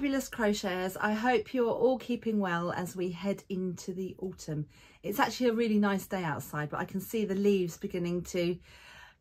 fabulous crocheters. I hope you're all keeping well as we head into the autumn. It's actually a really nice day outside, but I can see the leaves beginning to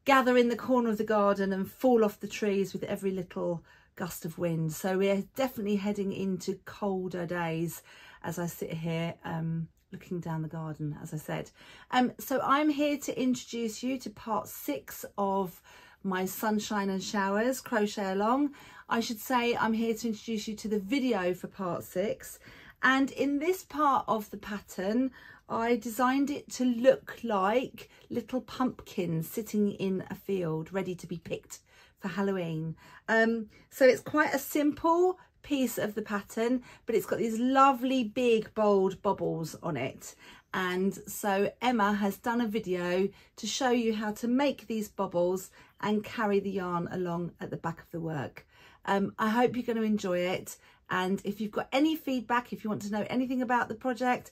gather in the corner of the garden and fall off the trees with every little gust of wind. So we're definitely heading into colder days as I sit here um, looking down the garden, as I said. Um, so I'm here to introduce you to part six of my sunshine and showers crochet along. I should say I'm here to introduce you to the video for part six. And in this part of the pattern, I designed it to look like little pumpkins sitting in a field ready to be picked for Halloween. Um, so it's quite a simple piece of the pattern, but it's got these lovely big bold bobbles on it. And so Emma has done a video to show you how to make these bobbles and carry the yarn along at the back of the work. Um, I hope you're going to enjoy it. And if you've got any feedback, if you want to know anything about the project,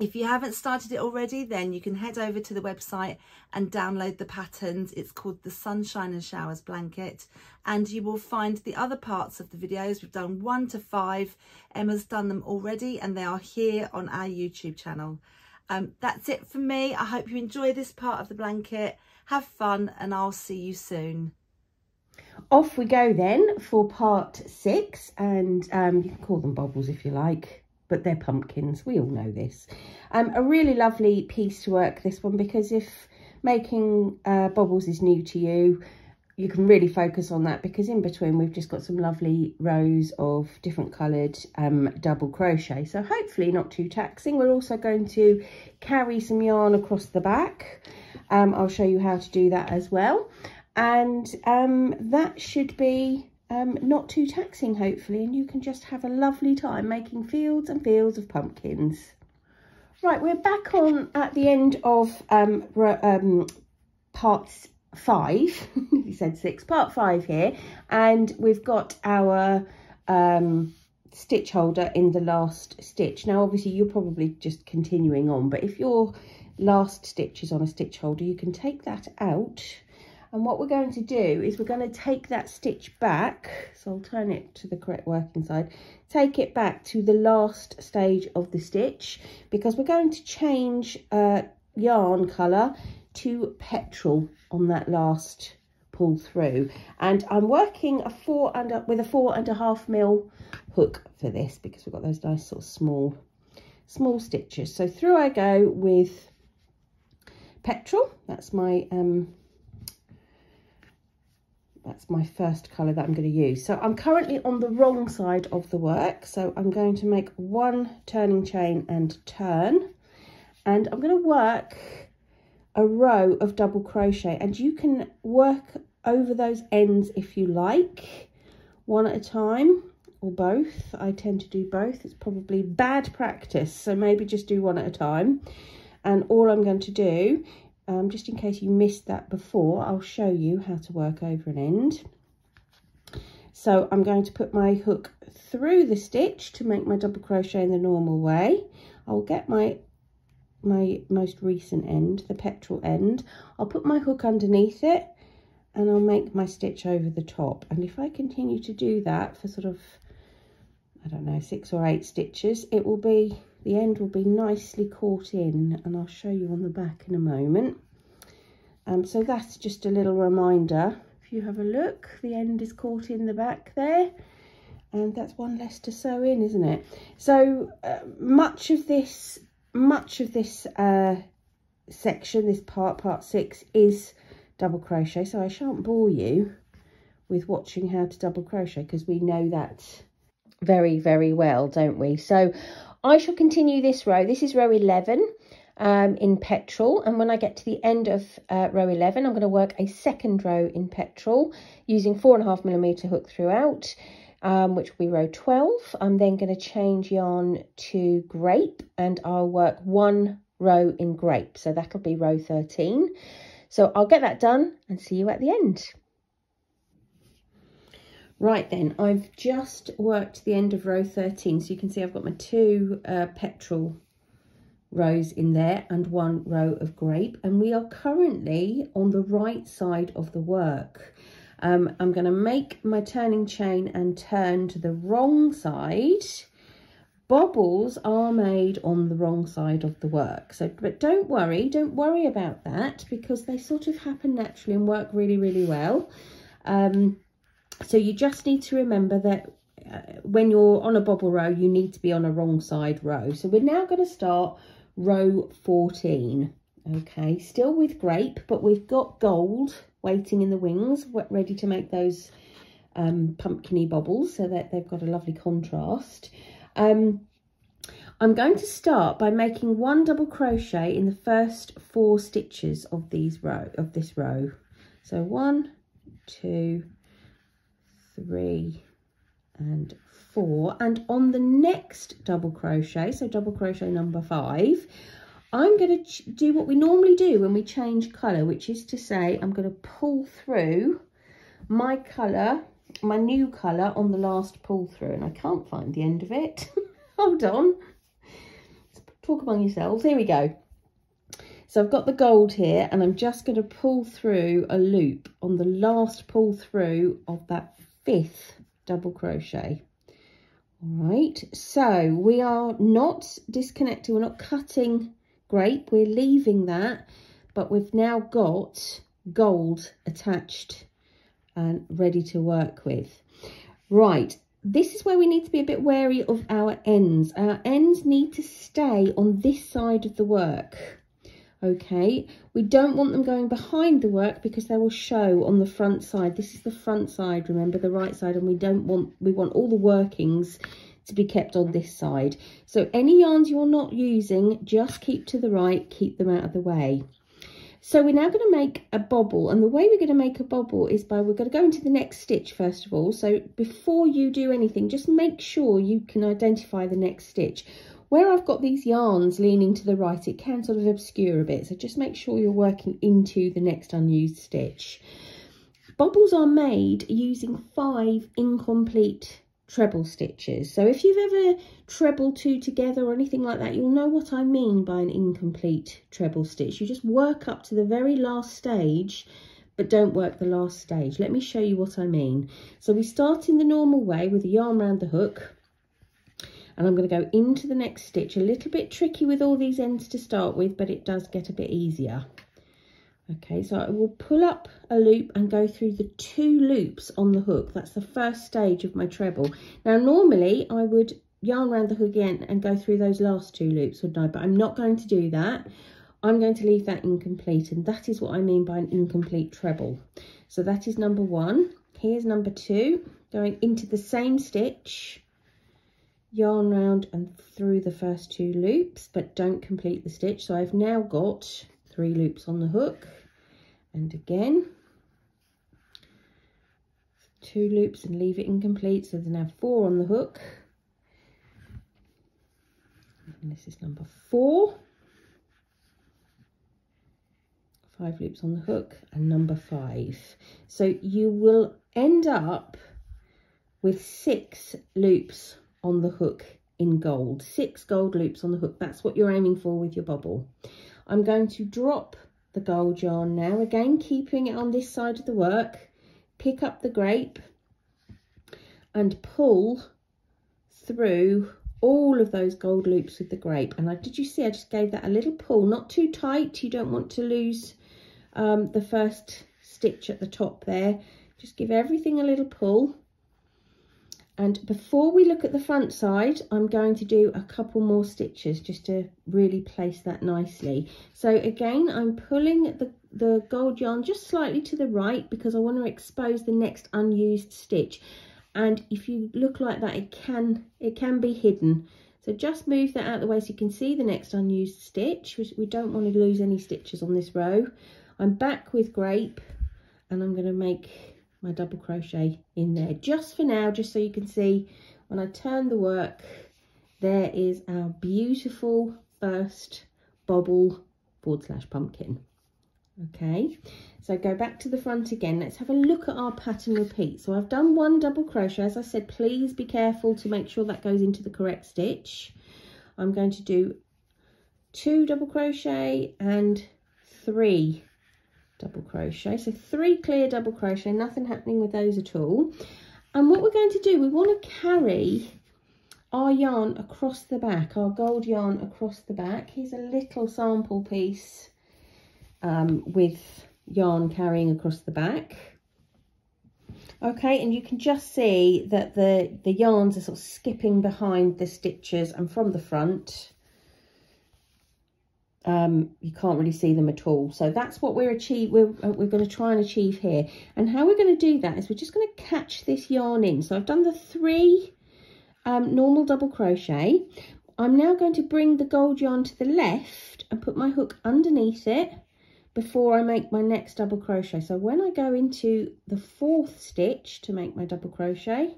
if you haven't started it already, then you can head over to the website and download the patterns. It's called the Sunshine and Showers blanket. And you will find the other parts of the videos. We've done one to five. Emma's done them already and they are here on our YouTube channel. Um, that's it for me. I hope you enjoy this part of the blanket. Have fun and I'll see you soon. Off we go then for part six and um, you can call them bobbles if you like but they're pumpkins. We all know this. Um, a really lovely piece to work this one because if making uh, bubbles is new to you, you can really focus on that because in between we've just got some lovely rows of different coloured um, double crochet. So hopefully not too taxing. We're also going to carry some yarn across the back. Um, I'll show you how to do that as well. And um, that should be um, not too taxing hopefully and you can just have a lovely time making fields and fields of pumpkins. Right, we're back on at the end of um, um, part five, he said six, part five here, and we've got our um, stitch holder in the last stitch. Now, obviously, you're probably just continuing on, but if your last stitch is on a stitch holder, you can take that out and what we're going to do is we're going to take that stitch back. So I'll turn it to the correct working side. Take it back to the last stage of the stitch because we're going to change uh, yarn colour to petrol on that last pull through. And I'm working a four and a, with a four and a half mil hook for this because we've got those nice sort of small, small stitches. So through I go with petrol. That's my um, that's my first colour that I'm going to use. So I'm currently on the wrong side of the work. So I'm going to make one turning chain and turn. And I'm going to work a row of double crochet. And you can work over those ends if you like, one at a time or both. I tend to do both. It's probably bad practice. So maybe just do one at a time. And all I'm going to do um, just in case you missed that before, I'll show you how to work over an end. So I'm going to put my hook through the stitch to make my double crochet in the normal way. I'll get my my most recent end, the petrol end. I'll put my hook underneath it and I'll make my stitch over the top. And if I continue to do that for sort of, I don't know, six or eight stitches, it will be the end will be nicely caught in and I'll show you on the back in a moment. Um, so that's just a little reminder. If you have a look, the end is caught in the back there and that's one less to sew in, isn't it? So uh, much of this, much of this uh, section, this part, part six, is double crochet. So I shan't bore you with watching how to double crochet because we know that very, very well, don't we? So I shall continue this row. This is row 11 um, in petrol. And when I get to the end of uh, row 11, I'm going to work a second row in petrol using four and a half millimeter hook throughout, um, which will be row 12. I'm then going to change yarn to grape and I'll work one row in grape. So that'll be row 13. So I'll get that done and see you at the end. Right then, I've just worked the end of row 13. So you can see I've got my two uh, petrol rows in there and one row of grape. And we are currently on the right side of the work. Um, I'm going to make my turning chain and turn to the wrong side. Bobbles are made on the wrong side of the work. So, but don't worry, don't worry about that because they sort of happen naturally and work really, really well. Um, so you just need to remember that uh, when you're on a bobble row, you need to be on a wrong side row. So we're now going to start row 14. Okay, still with grape, but we've got gold waiting in the wings, ready to make those um, pumpkiny bobbles so that they've got a lovely contrast. Um, I'm going to start by making one double crochet in the first four stitches of these row of this row. So one, two, three, and four. And on the next double crochet, so double crochet number five, I'm going to do what we normally do when we change colour, which is to say I'm going to pull through my colour, my new colour on the last pull through. And I can't find the end of it. Hold on. Talk among yourselves. Here we go. So I've got the gold here and I'm just going to pull through a loop on the last pull through of that fifth double crochet. All right, so we are not disconnecting, we're not cutting grape, we're leaving that, but we've now got gold attached and ready to work with. Right, this is where we need to be a bit wary of our ends. Our ends need to stay on this side of the work. Okay, we don't want them going behind the work because they will show on the front side. This is the front side, remember, the right side, and we don't want, we want all the workings to be kept on this side. So any yarns you're not using, just keep to the right, keep them out of the way. So we're now going to make a bobble and the way we're going to make a bobble is by we're going to go into the next stitch first of all. So before you do anything, just make sure you can identify the next stitch. Where I've got these yarns leaning to the right, it can sort of obscure a bit. So just make sure you're working into the next unused stitch. Bobbles are made using five incomplete treble stitches. So if you've ever treble two together or anything like that, you'll know what I mean by an incomplete treble stitch. You just work up to the very last stage, but don't work the last stage. Let me show you what I mean. So we start in the normal way with the yarn around the hook. And I'm going to go into the next stitch. A little bit tricky with all these ends to start with, but it does get a bit easier. Okay, so I will pull up a loop and go through the two loops on the hook. That's the first stage of my treble. Now, normally I would yarn around the hook again and go through those last two loops, wouldn't I? But I'm not going to do that. I'm going to leave that incomplete, and that is what I mean by an incomplete treble. So that is number one. Here's number two, going into the same stitch, yarn round and through the first two loops, but don't complete the stitch. So I've now got three loops on the hook. And again two loops and leave it incomplete. So then I have four on the hook. And this is number four. Five loops on the hook and number five. So you will end up with six loops on the hook in gold six gold loops on the hook. That's what you're aiming for with your bobble I'm going to drop the gold yarn now, again keeping it on this side of the work, pick up the grape and pull through all of those gold loops with the grape. And I did you see? I just gave that a little pull, not too tight, you don't want to lose um, the first stitch at the top there. Just give everything a little pull and before we look at the front side, I'm going to do a couple more stitches just to really place that nicely. So again, I'm pulling the, the gold yarn just slightly to the right because I want to expose the next unused stitch. And if you look like that, it can, it can be hidden. So just move that out of the way so you can see the next unused stitch. We don't want to lose any stitches on this row. I'm back with grape and I'm going to make my double crochet in there just for now just so you can see. When I turn the work there is our beautiful first bobble forward slash pumpkin. Okay so go back to the front again. Let's have a look at our pattern repeat. So I've done one double crochet. As I said please be careful to make sure that goes into the correct stitch. I'm going to do two double crochet and three double crochet. So three clear double crochet nothing happening with those at all. And what we're going to do we want to carry our yarn across the back our gold yarn across the back. Here's a little sample piece um, with yarn carrying across the back. Okay and you can just see that the the yarns are sort of skipping behind the stitches and from the front um, you can't really see them at all. So that's what we're achieve. We're uh, we're going to try and achieve here. And how we're going to do that is we're just going to catch this yarn in. So I've done the three um, normal double crochet. I'm now going to bring the gold yarn to the left and put my hook underneath it before I make my next double crochet. So when I go into the fourth stitch to make my double crochet,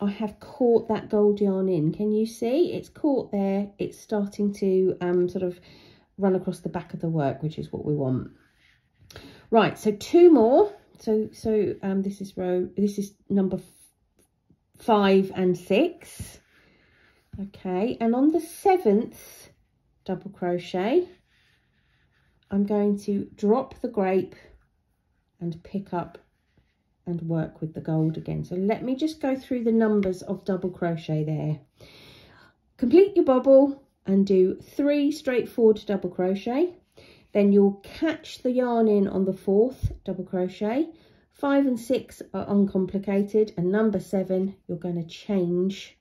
I have caught that gold yarn in. Can you see? It's caught there. It's starting to um, sort of run across the back of the work, which is what we want. Right, so two more. So so um, this is row, this is number five and six. Okay, and on the seventh double crochet, I'm going to drop the grape and pick up and work with the gold again. So let me just go through the numbers of double crochet there. Complete your bobble and do three straightforward double crochet. Then you'll catch the yarn in on the fourth double crochet. Five and six are uncomplicated and number seven, you're going to change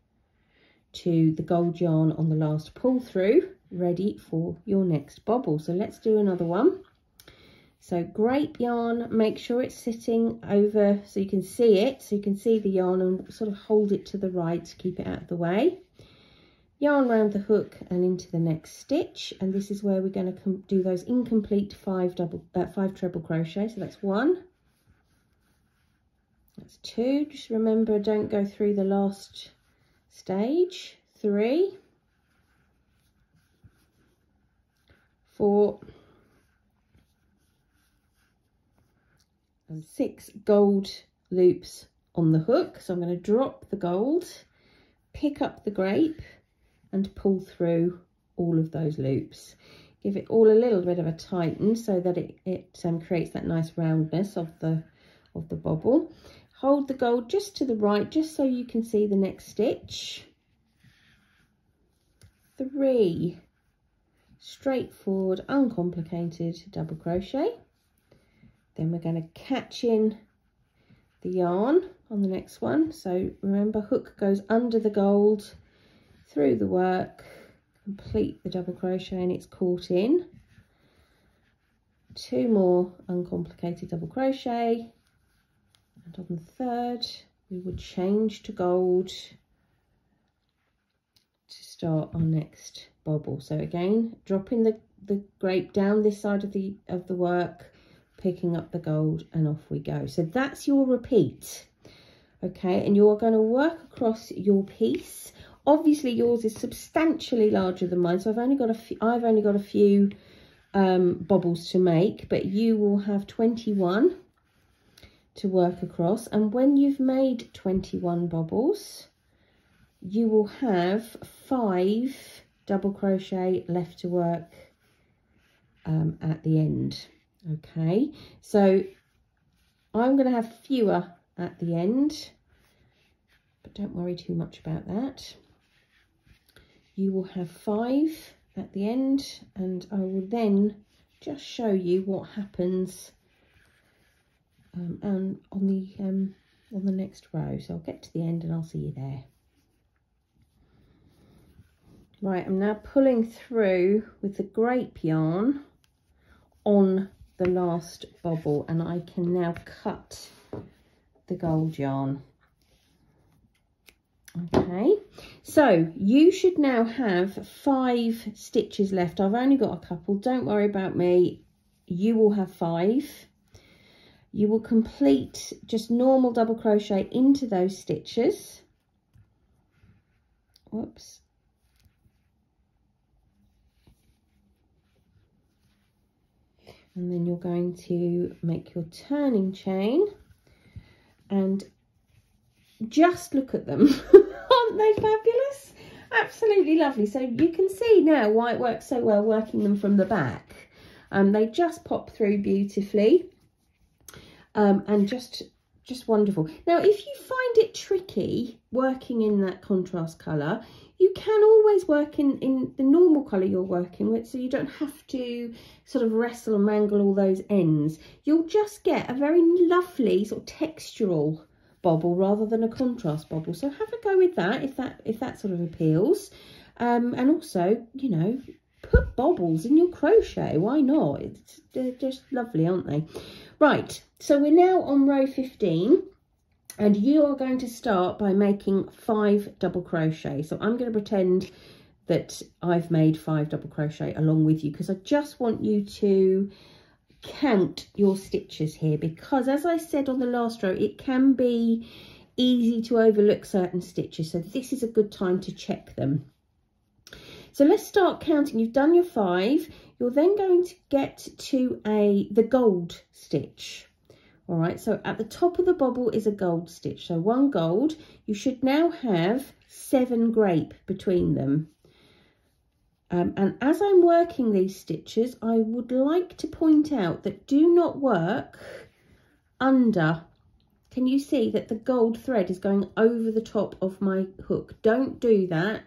to the gold yarn on the last pull through ready for your next bobble. So let's do another one. So grape yarn, make sure it's sitting over so you can see it, so you can see the yarn and sort of hold it to the right to keep it out of the way. Yarn around the hook and into the next stitch. And this is where we're going to do those incomplete five double, uh, five treble crochet. So that's one. That's two. Just remember, don't go through the last stage. Three. Four. And six gold loops on the hook. So I'm going to drop the gold, pick up the grape and pull through all of those loops. Give it all a little bit of a tighten so that it, it um, creates that nice roundness of the, of the bobble. Hold the gold just to the right, just so you can see the next stitch. Three, straightforward, uncomplicated double crochet. Then we're going to catch in the yarn on the next one. So remember hook goes under the gold, through the work, complete the double crochet and it's caught in. Two more uncomplicated double crochet. And on the third, we would change to gold to start our next bobble. So again, dropping the, the grape down this side of the of the work, picking up the gold and off we go. So that's your repeat. Okay, and you're going to work across your piece. Obviously yours is substantially larger than mine, so I've only got a few, I've only got a few um, bobbles to make, but you will have 21 to work across. And when you've made 21 bobbles, you will have five double crochet left to work um, at the end okay so I'm going to have fewer at the end but don't worry too much about that. You will have five at the end and I will then just show you what happens um, and on the um, on the next row. So I'll get to the end and I'll see you there. Right I'm now pulling through with the grape yarn on the last bobble and I can now cut the gold yarn. Okay, so you should now have five stitches left. I've only got a couple. Don't worry about me. You will have five. You will complete just normal double crochet into those stitches. Whoops. And then you're going to make your turning chain. And just look at them. Aren't they fabulous? Absolutely lovely. So you can see now why it works so well working them from the back. Um, they just pop through beautifully. Um, and just just wonderful. Now, if you find it tricky working in that contrast colour, you can always work in, in the normal colour you're working with, so you don't have to sort of wrestle and wrangle all those ends. You'll just get a very lovely sort of textural bobble rather than a contrast bobble. So have a go with that if that if that sort of appeals. Um, and also, you know, put bobbles in your crochet. Why not? It's, they're just lovely, aren't they? Right, so we're now on row 15 and you are going to start by making five double crochet. So I'm going to pretend that I've made five double crochet along with you because I just want you to count your stitches here because as I said on the last row, it can be easy to overlook certain stitches. So this is a good time to check them. So let's start counting. You've done your five. You're then going to get to a the gold stitch. All right, so at the top of the bobble is a gold stitch. So one gold. You should now have seven grape between them. Um, and as I'm working these stitches, I would like to point out that do not work under. Can you see that the gold thread is going over the top of my hook? Don't do that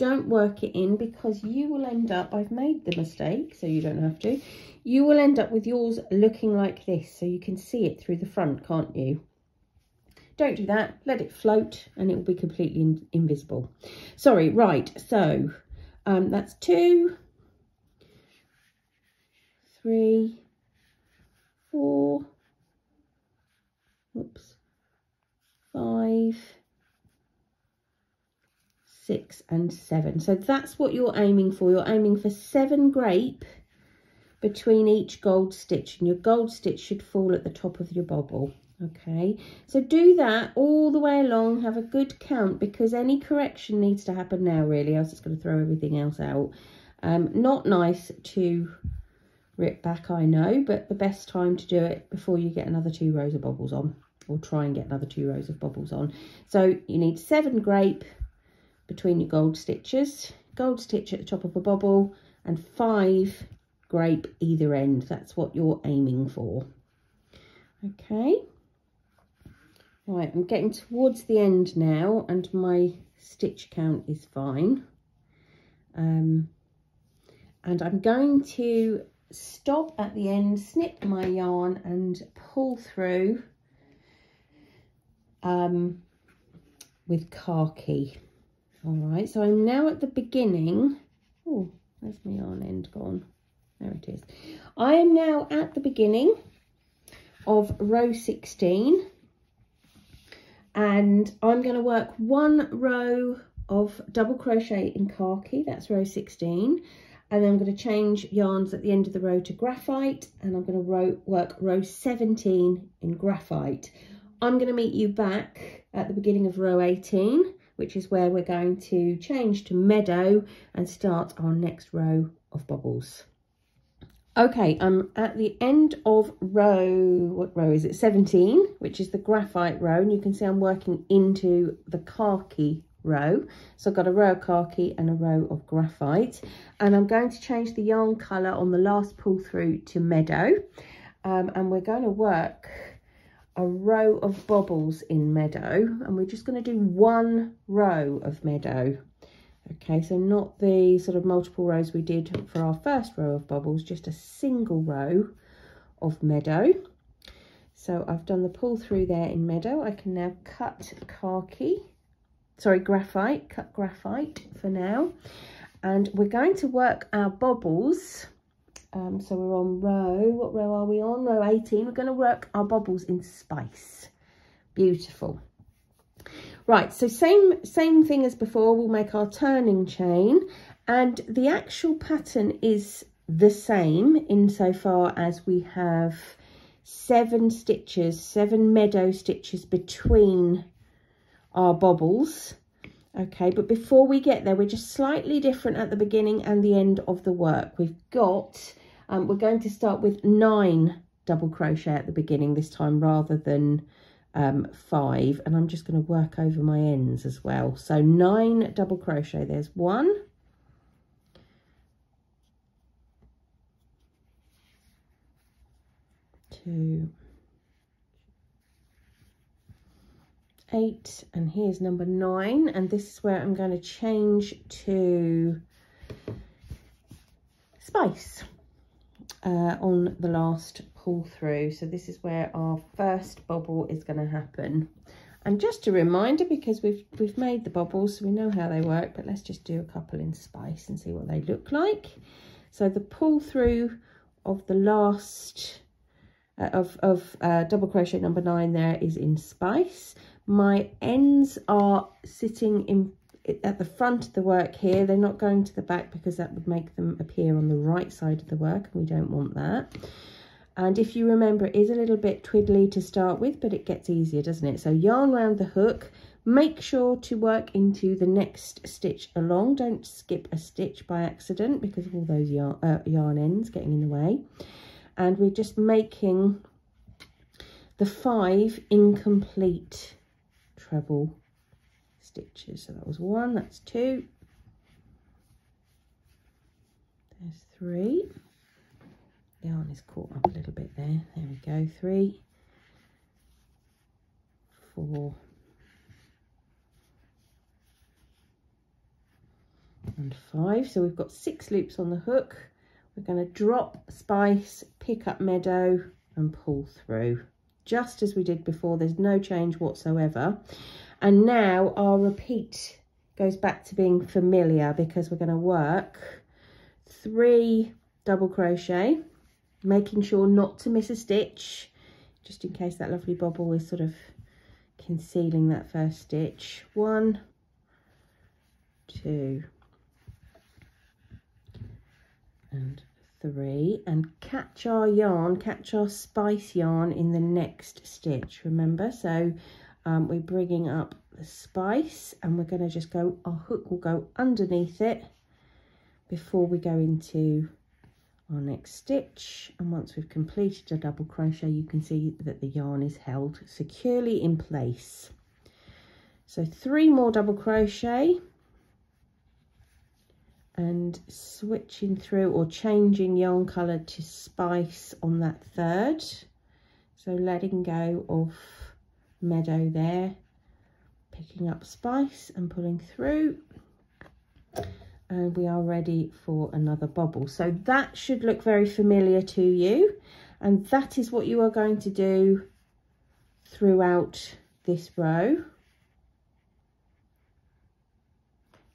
don't work it in because you will end up, I've made the mistake, so you don't have to, you will end up with yours looking like this, so you can see it through the front, can't you? Don't do that, let it float and it will be completely in invisible. Sorry, right, so um, that's two, three, four, oops, five, six and seven. So that's what you're aiming for. You're aiming for seven grape between each gold stitch and your gold stitch should fall at the top of your bobble. Okay, so do that all the way along. Have a good count because any correction needs to happen now really, else it's going to throw everything else out. Um, not nice to rip back, I know, but the best time to do it before you get another two rows of bobbles on or try and get another two rows of bobbles on. So you need seven grape, between your gold stitches, gold stitch at the top of a bobble and five grape either end. That's what you're aiming for. Okay. Right, I'm getting towards the end now and my stitch count is fine. Um, and I'm going to stop at the end, snip my yarn and pull through um, with khaki. All right, so I'm now at the beginning. Oh, where's my yarn end gone? There it is. I am now at the beginning of row 16 and I'm going to work one row of double crochet in khaki, that's row 16, and then I'm going to change yarns at the end of the row to graphite and I'm going to row, work row 17 in graphite. I'm going to meet you back at the beginning of row 18 which is where we're going to change to meadow and start our next row of bobbles. Okay, I'm at the end of row, what row is it? 17, which is the graphite row. And you can see I'm working into the khaki row. So I've got a row of khaki and a row of graphite. And I'm going to change the yarn colour on the last pull through to meadow. Um, and we're going to work a row of bobbles in meadow and we're just going to do one row of meadow. Okay so not the sort of multiple rows we did for our first row of bobbles just a single row of meadow. So I've done the pull through there in meadow. I can now cut khaki sorry graphite cut graphite for now. And we're going to work our bobbles um, so we're on row, what row are we on? Row 18. We're going to work our bobbles in spice. Beautiful. Right, so same, same thing as before. We'll make our turning chain and the actual pattern is the same insofar as we have seven stitches, seven meadow stitches between our bobbles okay but before we get there we're just slightly different at the beginning and the end of the work we've got um, we're going to start with nine double crochet at the beginning this time rather than um, five. And I'm just going to work over my ends as well. So nine double crochet. There's one. two, eight, and here's number nine. And this is where I'm going to change to spice uh, on the last pull through. So this is where our first bobble is going to happen. And just a reminder, because we've we've made the bobbles, so we know how they work, but let's just do a couple in spice and see what they look like. So the pull through of the last uh, of, of uh, double crochet number nine there is in spice. My ends are sitting in at the front of the work here. They're not going to the back because that would make them appear on the right side of the work and we don't want that. And if you remember, it is a little bit twiddly to start with, but it gets easier, doesn't it? So yarn around the hook, make sure to work into the next stitch along. Don't skip a stitch by accident because of all those yarn, uh, yarn ends getting in the way. And we're just making the five incomplete treble stitches. So that was one, that's two, there's three. Yarn is caught up a little bit there. There we go three four and five. So we've got six loops on the hook. We're going to drop spice pick up meadow and pull through just as we did before there's no change whatsoever. And now our repeat goes back to being familiar because we're going to work three double crochet making sure not to miss a stitch just in case that lovely bobble is sort of concealing that first stitch. One two and three and catch our yarn catch our spice yarn in the next stitch remember? So um, we're bringing up the spice and we're going to just go our hook will go underneath it before we go into our next stitch. And once we've completed a double crochet you can see that the yarn is held securely in place. So three more double crochet and switching through or changing yarn color to spice on that third so letting go of meadow there picking up spice and pulling through and we are ready for another bobble. So that should look very familiar to you. And that is what you are going to do throughout this row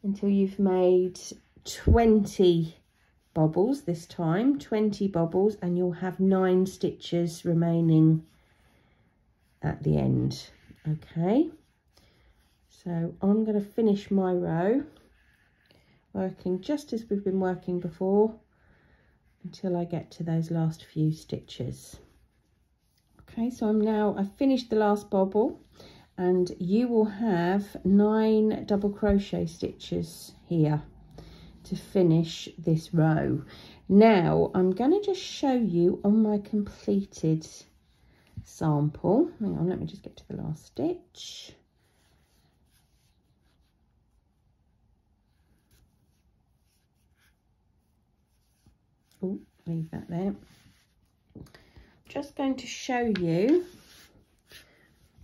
until you've made 20 bobbles this time, 20 bobbles, and you'll have nine stitches remaining at the end. Okay, so I'm going to finish my row working just as we've been working before until I get to those last few stitches. Okay, so I'm now, I've finished the last bobble and you will have nine double crochet stitches here to finish this row. Now I'm going to just show you on my completed sample. Hang on, let me just get to the last stitch. oh, leave that there. Just going to show you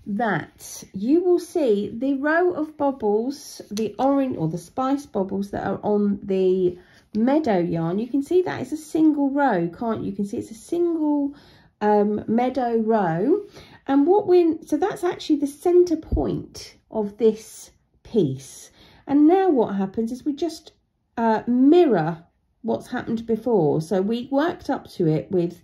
that you will see the row of bobbles, the orange or the spice bobbles that are on the meadow yarn. You can see that is a single row, can't you? You can see it's a single um, meadow row. And what we so that's actually the center point of this piece. And now what happens is we just uh, mirror what's happened before. So we worked up to it with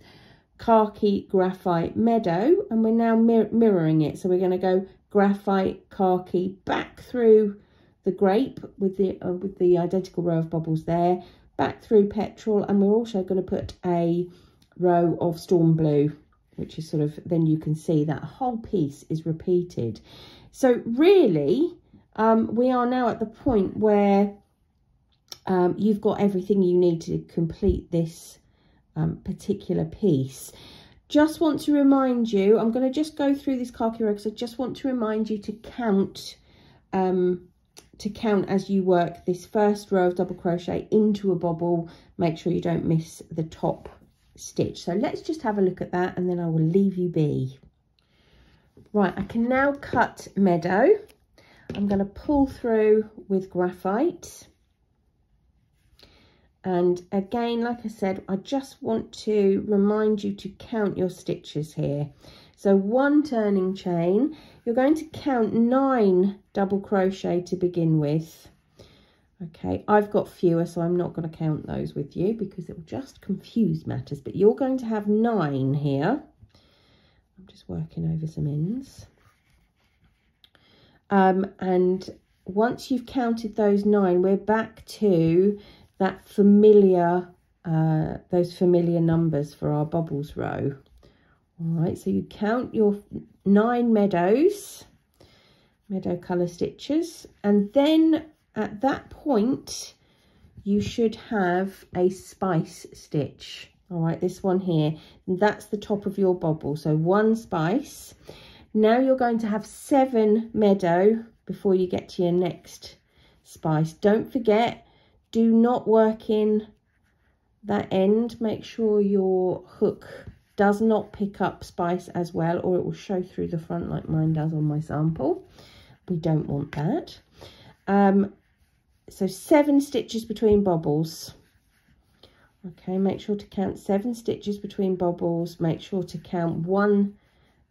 khaki graphite meadow and we're now mir mirroring it. So we're going to go graphite khaki back through the grape with the uh, with the identical row of bobbles there, back through petrol and we're also going to put a row of storm blue which is sort of then you can see that whole piece is repeated. So really um, we are now at the point where um, you've got everything you need to complete this um, particular piece. Just want to remind you, I'm going to just go through this khaki row because I just want to remind you to count um, to count as you work this first row of double crochet into a bobble. Make sure you don't miss the top stitch. So let's just have a look at that and then I will leave you be. Right, I can now cut meadow. I'm going to pull through with graphite. And again, like I said, I just want to remind you to count your stitches here. So one turning chain, you're going to count nine double crochet to begin with. Okay, I've got fewer, so I'm not going to count those with you because it will just confuse matters. But you're going to have nine here. I'm just working over some ends. Um, and once you've counted those nine, we're back to that familiar, uh, those familiar numbers for our bobbles row. All right, so you count your nine meadows, meadow colour stitches, and then at that point, you should have a spice stitch. All right, this one here, that's the top of your bobble. So one spice. Now you're going to have seven meadow before you get to your next spice. Don't forget, do not work in that end. Make sure your hook does not pick up spice as well or it will show through the front like mine does on my sample. We don't want that. Um, so seven stitches between bobbles. Okay, make sure to count seven stitches between bobbles. Make sure to count one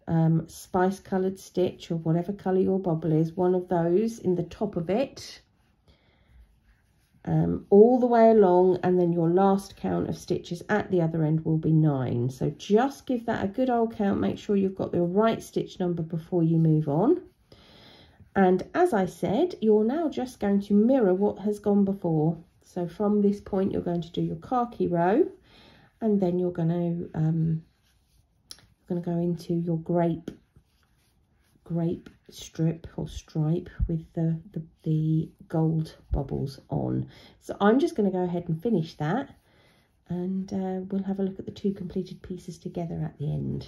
um, spice coloured stitch or whatever colour your bobble is, one of those in the top of it um, all the way along and then your last count of stitches at the other end will be nine. So just give that a good old count, make sure you've got the right stitch number before you move on. And as I said, you're now just going to mirror what has gone before. So from this point, you're going to do your khaki row and then you're going to, um, you're going to go into your grape grape strip or stripe with the, the, the gold bobbles on. So I'm just going to go ahead and finish that and uh, we'll have a look at the two completed pieces together at the end.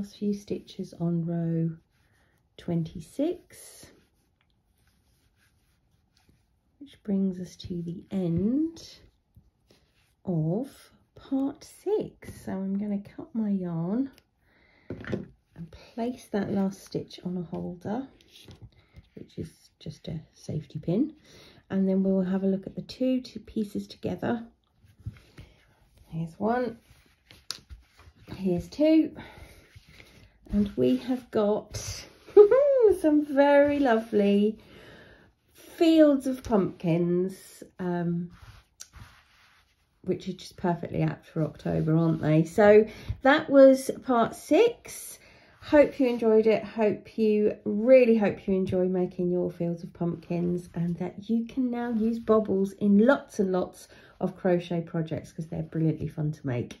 Last few stitches on row 26 which brings us to the end of part six. So I'm going to cut my yarn and place that last stitch on a holder which is just a safety pin. And then we'll have a look at the two two pieces together. Here's one here's two and we have got some very lovely fields of pumpkins um, which are just perfectly apt for October aren't they? So that was part six. Hope you enjoyed it. Hope you really hope you enjoy making your fields of pumpkins and that you can now use bobbles in lots and lots of crochet projects because they're brilliantly fun to make